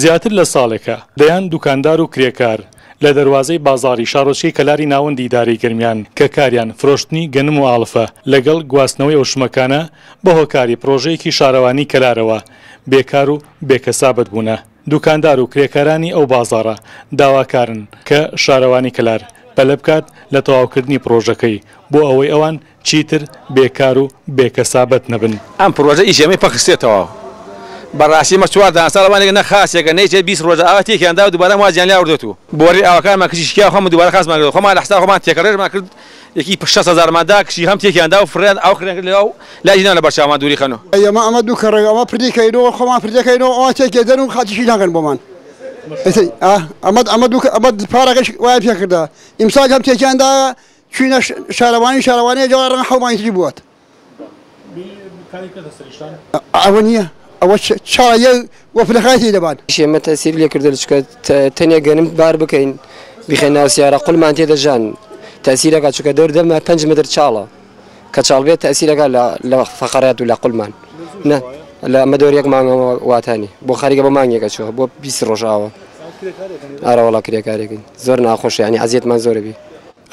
زیاتر لە ساڵێکە دەیان دوکاندار و کرێکار لە دەروازەی بازاڕی شارۆچکەی کەلاری ناوەندی ئیدارەی گەرمیان کە کاریان فرۆشتنی گەنم و ئاڵفە لەگەڵ گواستنەوەی ئەوشمەکانە بە هۆکاری پڕۆژەیەکی شارەوانی کەلارەوە بێکار و بێ کەسابەت بوونە دوکاندار و کرێکارانی ئەو بازاڕە داواکارن کە شارەوانی کەلار پەلە بکات لە تەواوکردنی پڕۆژەکەی بۆ ئەوەی ئەوان چیتر بێکار و بێ کەسابەت نەبن. ئەم پرۆژە ئیش ئێمەی پەخستێتەوە. بەڕاستی ئێمە چوار دانە ساڵە وانەگرن نە خاسێکە نە هیچێ بیست رۆژە ئاوای تێکیان دا و دوبارەم وازیان لێ ئاوردێت و بۆری ئاوەکانمان کشی شکیا و خەم و دوبارە خاسمان کردەوە خۆمان لە حساب خۆمان تێکە رێژمان کرد یەکی پشت شەست هەزارمان دا کشی خەم تێکیان دا و فڕیان ئاو خریان کرد لە ئاو لای جنان لە بەرچاومان دوری خەن و. ئێمە ئەمە دوو کەڕێ ئەمە پردی کەینەوە خۆمان پردە کەینەوە ئەوان تێکێ دەن و خاتیشی ناکەن بۆمان ئیتر ئا ئەمە ئەمە دوو ئەمە پارەکەش وایان پێ کردە ئیمسال هەم تێکیان دا چوینە شارەوانی شارەوانیە جا ڕەنگە حەو مانگی تری بوات. ئەوە نیە ئەوە چایە و فرەخای تێی دەبان. ئێمە تەئسیری لێ کردوە چونکە تەنێ گەنم بار بکەین بیخەین ناو سیارە قولمان تێ دەژان تەئسیر ئەکا چونکە دەور دەممان پەنج مەتر چاڵە کە چاڵ بێت تەئسیر ئەکا لە لە فەقەرات و لە قولمان نە لە ئەمە دەور یەک مانگەوە واتا نی بۆ خەریکە بۆ مانگێکە چوە بۆ بیست ڕۆژ ئاوە ئارە وەڵا کرێکارێکین زۆر ناخۆشە یانی ئەزیەتمان زۆر ئەبی.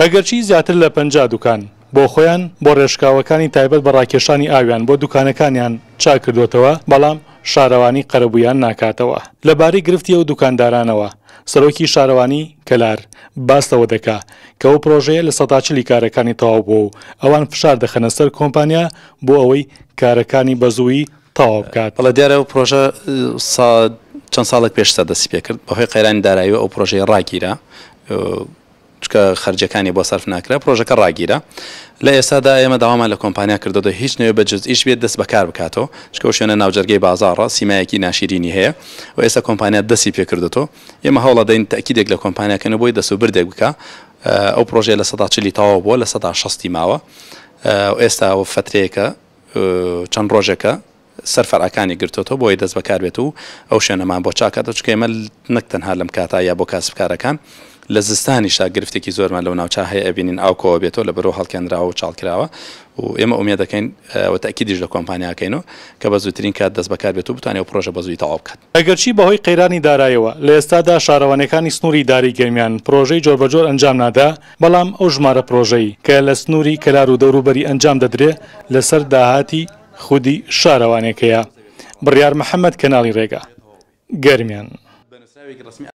ئەگەرچی زیاتر لە پەنجا دوکان بۆ خۆیان بۆ ڕێژکاوەکانی تایبەت بە ڕاکێشانی ئاویان بۆ دوکانەکانیان چاک کردۆتەوە، بەڵام شارەوانی قەرەبوویان ناکاتەوە. لە بارەی گرفتی ئەو دوکاندارانەوە، سەرۆکی شارەوانی کەلار باس لەوە دەکا کە ئەو پرۆژەیە لە سەتا چلی کارەکانی تەواو بووە و ئەوان فشار دەخەنە سەر کۆمپانیا بۆ ئەوەی کارەکانی بە زوویی تەواو بکات. بەڵێ دیارە ئەو پرۆژە سا چەند ساڵێک پێشتر دەستی پێ کرد، بە هۆی قەیرانی داراییەوە ئەو پرۆژەیە ڕاگیرا. چونکە خەرجیەکانی بۆ سەرف ناکرا پرۆژەکە ڕاگیرا لە ئێستادا ئێمە داوامان لە کۆمپانیا کردۆتە هیچ نوێ بە جز ئیش بێت دەست بەکار بکاتەوە چکە و شوێنە ناوجەرگەی بازاڕە سیمایەکی ناشیرینی هەیە و ئێستا کۆمپانیا دەستی پێکردۆتەوە ئێمە هەوڵە دەین تاکیدێک لە کۆمپانیاکەن بۆی دەست و بردێک بکە ئەو پرۆژەیە لە سەدا چلی تەواو بووە لە سەدا شەستی ماوە ئێستا و فترەیەکە چەند ڕۆژێکە سەر فەرعەکانی گرتۆتەوە بۆوەی دەست بەکار بێت و ئەو شوێنەمان بۆ چاک کاتەوە چونکە ئێمە نەک تەنها لەم کاتا یا بۆ کاسبکارەکان لە زستانیشا گرفتێکی زۆرمان لەو ناوچە هەیە ئەبینین ئاو کۆوە بێتەوە لە بەرۆ هەڵکەندراوە و چاڵ کراوە و ئێمە ئومێد دەکەین و تاکیدیش لە کۆمپانیاکەینەوە کە بە زووترین کات دەست بەکار بێت و بتوانێت و پرۆژە بە زووی تەواو بکات. ئەگەرچی بەهۆی قەیرانی دارایەوە لە ئێستادا شارەوانیەکانی سنوری داری گەرمیان پرۆژەی جۆربەجۆر ئەنجام نادا بەڵام ئەو ژمارە پرۆژەی کە لە سنوری کەلار و دەوروبەری ئەنجام دەدرێ لەسەر داهاتی خودی شارەوانێک هەیە بڕیار محمد کەناڵی ڕێگا گەرمیان.